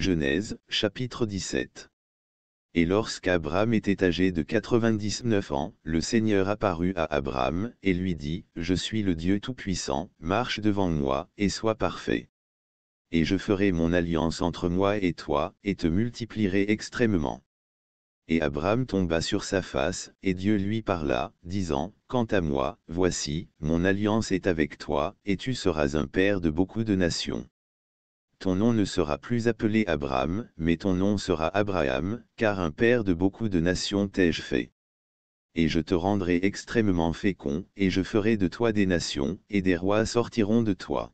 Genèse, chapitre 17. Et lorsqu'Abraham était âgé de 99 ans, le Seigneur apparut à Abraham, et lui dit, Je suis le Dieu Tout-Puissant, marche devant moi, et sois parfait. Et je ferai mon alliance entre moi et toi, et te multiplierai extrêmement. Et Abraham tomba sur sa face, et Dieu lui parla, disant, Quant à moi, voici, mon alliance est avec toi, et tu seras un père de beaucoup de nations. Ton nom ne sera plus appelé Abraham, mais ton nom sera Abraham, car un père de beaucoup de nations t'ai-je fait. Et je te rendrai extrêmement fécond, et je ferai de toi des nations, et des rois sortiront de toi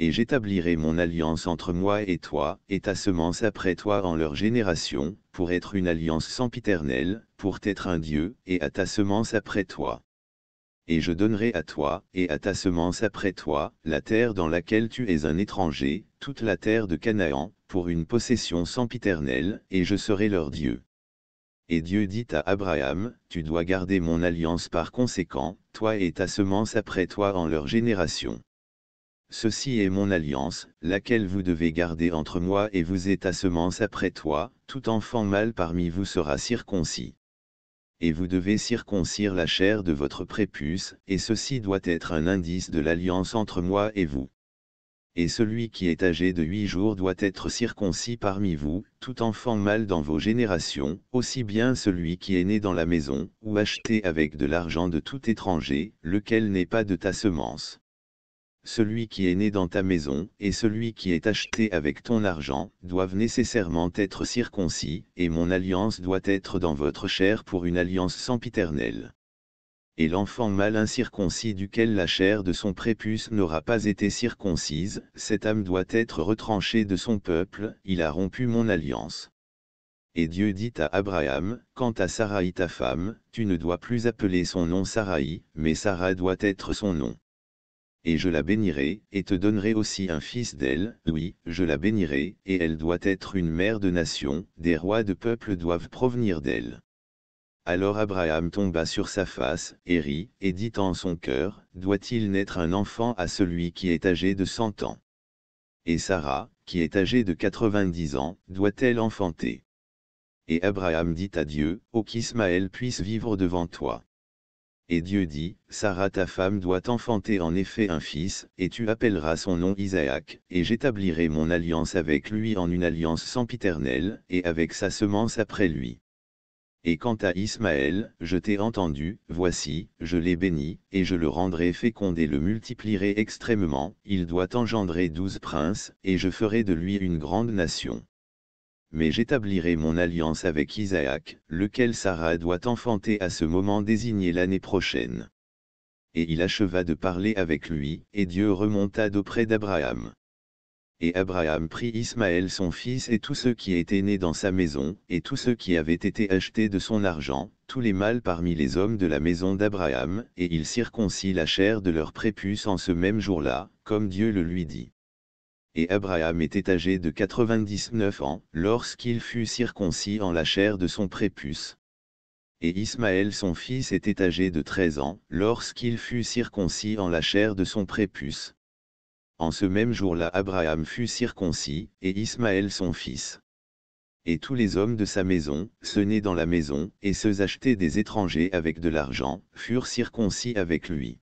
et j'établirai mon alliance entre moi et toi, et ta semence après toi en leur génération, pour être une alliance sempiternelle, pour t'être un Dieu, et à ta semence après toi. Et je donnerai à toi, et à ta semence après toi, la terre dans laquelle tu es un étranger, toute la terre de Canaan, pour une possession sempiternelle, et je serai leur Dieu. Et Dieu dit à Abraham, Tu dois garder mon alliance par conséquent, toi et ta semence après toi en leur génération. Ceci est mon alliance, laquelle vous devez garder entre moi et vous et ta semence après toi, tout enfant mâle parmi vous sera circoncis. Et vous devez circoncire la chair de votre prépuce, et ceci doit être un indice de l'alliance entre moi et vous. Et celui qui est âgé de huit jours doit être circoncis parmi vous, tout enfant mâle dans vos générations, aussi bien celui qui est né dans la maison, ou acheté avec de l'argent de tout étranger, lequel n'est pas de ta semence celui qui est né dans ta maison, et celui qui est acheté avec ton argent, doivent nécessairement être circoncis, et mon alliance doit être dans votre chair pour une alliance sempiternelle. Et l'enfant mal incirconcis duquel la chair de son prépuce n'aura pas été circoncise, cette âme doit être retranchée de son peuple, il a rompu mon alliance. Et Dieu dit à Abraham, Quant à Sarai ta femme, tu ne dois plus appeler son nom Sarai, mais Sarah doit être son nom et je la bénirai, et te donnerai aussi un fils d'elle, oui, je la bénirai, et elle doit être une mère de nation, des rois de peuples doivent provenir d'elle. Alors Abraham tomba sur sa face, et rit, et dit en son cœur, Doit-il naître un enfant à celui qui est âgé de cent ans? Et Sarah, qui est âgée de quatre-vingt-dix ans, doit-elle enfanter? Et Abraham dit à Dieu, Ô qu'Ismaël puisse vivre devant toi. Et Dieu dit, Sarah ta femme doit enfanter en effet un fils, et tu appelleras son nom Isaac, et j'établirai mon alliance avec lui en une alliance sempiternelle, et avec sa semence après lui. Et quant à Ismaël, je t'ai entendu, voici, je l'ai béni, et je le rendrai fécond et le multiplierai extrêmement, il doit engendrer douze princes, et je ferai de lui une grande nation mais j'établirai mon alliance avec Isaac, lequel Sarah doit enfanter à ce moment désigné l'année prochaine. Et il acheva de parler avec lui, et Dieu remonta d'auprès d'Abraham. Et Abraham prit Ismaël son fils et tous ceux qui étaient nés dans sa maison, et tous ceux qui avaient été achetés de son argent, tous les mâles parmi les hommes de la maison d'Abraham, et il circoncit la chair de leur prépuce en ce même jour-là, comme Dieu le lui dit et Abraham était âgé de 99 ans, lorsqu'il fut circoncis en la chair de son prépuce. Et Ismaël son fils était âgé de 13 ans, lorsqu'il fut circoncis en la chair de son prépuce. En ce même jour-là Abraham fut circoncis, et Ismaël son fils. Et tous les hommes de sa maison, ceux nés dans la maison, et ceux achetés des étrangers avec de l'argent, furent circoncis avec lui.